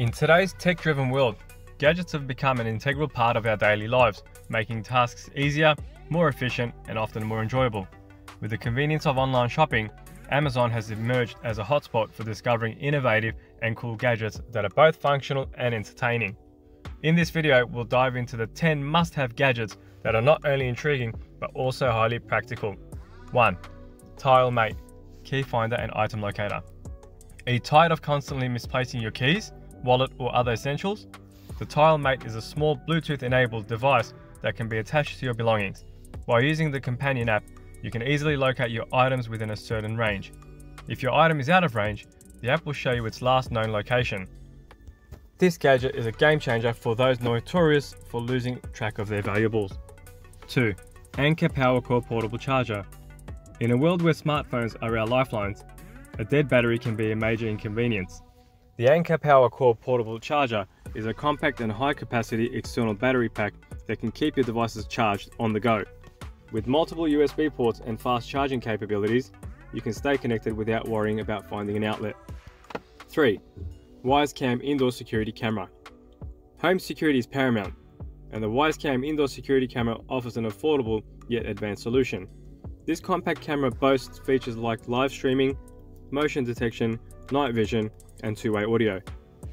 In today's tech driven world, gadgets have become an integral part of our daily lives, making tasks easier, more efficient, and often more enjoyable. With the convenience of online shopping, Amazon has emerged as a hotspot for discovering innovative and cool gadgets that are both functional and entertaining. In this video, we'll dive into the 10 must have gadgets that are not only intriguing but also highly practical. 1. TileMate Key Finder and Item Locator. Are you tired of constantly misplacing your keys, wallet, or other essentials? The TileMate is a small Bluetooth enabled device that can be attached to your belongings. While using the companion app, you can easily locate your items within a certain range. If your item is out of range, the app will show you its last known location. This gadget is a game changer for those notorious for losing track of their valuables. 2. Anker PowerCore Portable Charger. In a world where smartphones are our lifelines, a dead battery can be a major inconvenience. The Anker PowerCore Portable Charger is a compact and high capacity external battery pack that can keep your devices charged on the go. With multiple USB ports and fast charging capabilities, you can stay connected without worrying about finding an outlet. 3. Wyze Cam Indoor Security Camera. Home security is paramount, and the Wyze Cam Indoor Security Camera offers an affordable yet advanced solution. This compact camera boasts features like live streaming, motion detection, night vision, and two-way audio.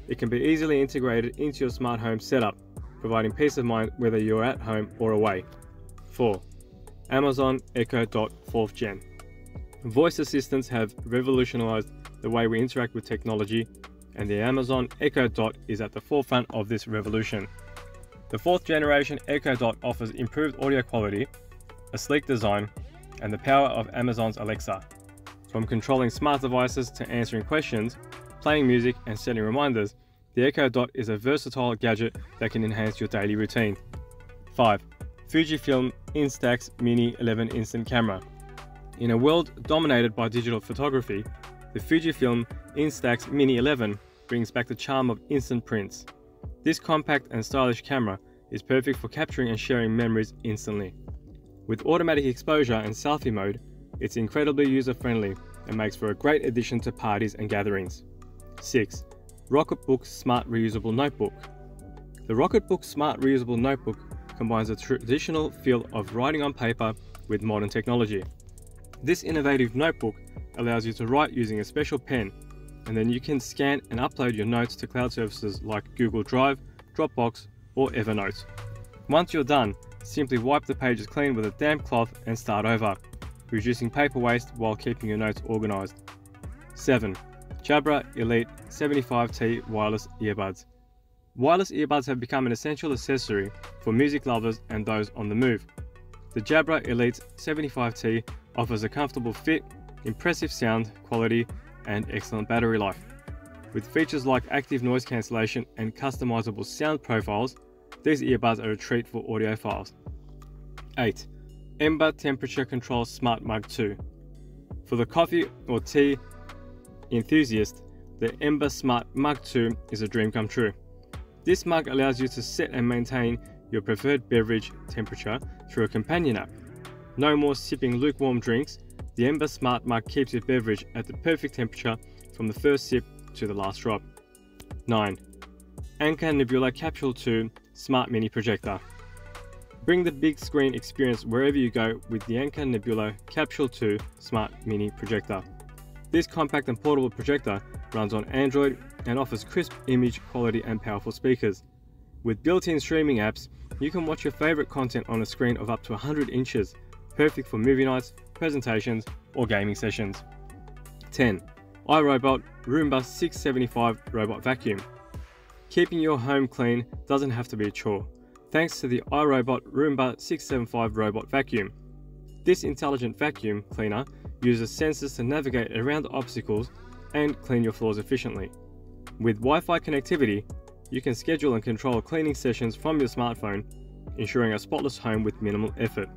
It can be easily integrated into your smart home setup, providing peace of mind whether you're at home or away. 4. Amazon Echo Dot 4th Gen. Voice assistants have revolutionized the way we interact with technology, and the Amazon Echo Dot is at the forefront of this revolution. The fourth generation Echo Dot offers improved audio quality, a sleek design, and the power of Amazon's Alexa. From controlling smart devices to answering questions, playing music, and setting reminders, the Echo Dot is a versatile gadget that can enhance your daily routine. 5. Fujifilm Instax Mini 11 Instant Camera. In a world dominated by digital photography, the Fujifilm Instax Mini 11 brings back the charm of instant prints. This compact and stylish camera is perfect for capturing and sharing memories instantly. With automatic exposure and selfie mode, it's incredibly user-friendly and makes for a great addition to parties and gatherings. 6. Rocketbook Smart Reusable Notebook. The Rocketbook Smart Reusable Notebook combines the traditional feel of writing on paper with modern technology. This innovative notebook allows you to write using a special pen, and then you can scan and upload your notes to cloud services like Google Drive, Dropbox, or Evernote. Once you're done, simply wipe the pages clean with a damp cloth and start over, reducing paper waste while keeping your notes organized. 7. Jabra Elite 75T Wireless Earbuds. Wireless earbuds have become an essential accessory for music lovers and those on the move. The Jabra Elite 75T offers a comfortable fit, impressive sound quality, and excellent battery life. With features like active noise cancellation and customizable sound profiles, these earbuds are a treat for audiophiles. 8. Ember Temperature Control Smart Mug 2. For the coffee or tea enthusiast, the Ember Smart Mug 2 is a dream come true. This mug allows you to set and maintain your preferred beverage temperature through a companion app. No more sipping lukewarm drinks, the Ember Smart Mug keeps your beverage at the perfect temperature from the first sip to the last drop. 9. Anker Nebula Capsule 2 Smart Mini Projector. Bring the big screen experience wherever you go with the Anker Nebula Capsule 2 Smart Mini Projector. This compact and portable projector runs on Android and offers crisp image quality and powerful speakers. With built-in streaming apps, you can watch your favorite content on a screen of up to 100 inches, perfect for movie nights, presentations, or gaming sessions. 10. iRobot Roomba 675 Robot Vacuum. Keeping your home clean doesn't have to be a chore, thanks to the iRobot Roomba 675 Robot Vacuum. This intelligent vacuum cleaner uses sensors to navigate around obstacles and clean your floors efficiently. With Wi-Fi connectivity, you can schedule and control cleaning sessions from your smartphone, ensuring a spotless home with minimal effort.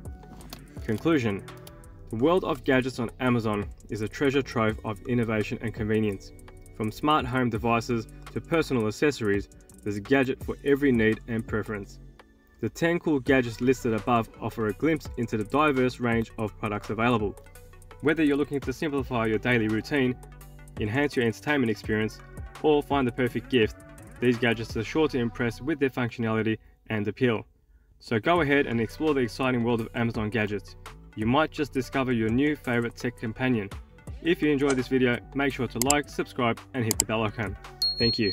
Conclusion The world of gadgets on Amazon is a treasure trove of innovation and convenience. From smart home devices to personal accessories, there's a gadget for every need and preference. The 10 cool gadgets listed above offer a glimpse into the diverse range of products available. Whether you're looking to simplify your daily routine enhance your entertainment experience, or find the perfect gift, these gadgets are sure to impress with their functionality and appeal. So go ahead and explore the exciting world of Amazon gadgets. You might just discover your new favorite tech companion. If you enjoyed this video, make sure to like, subscribe and hit the bell icon. Thank you.